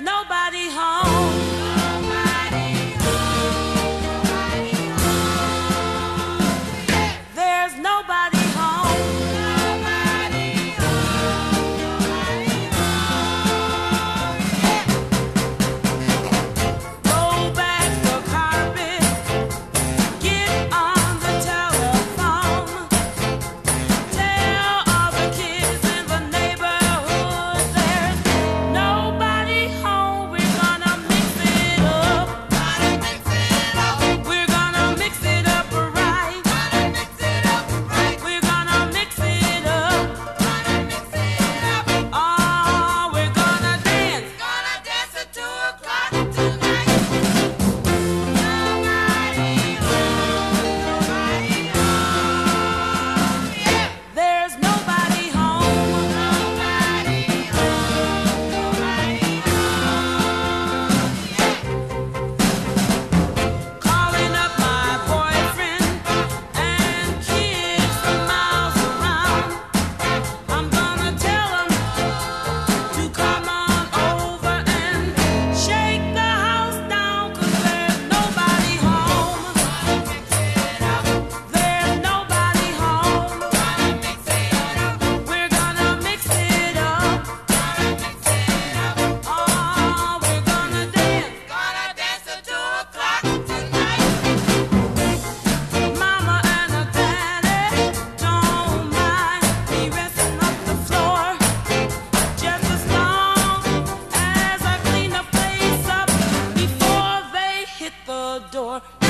nobody home. door.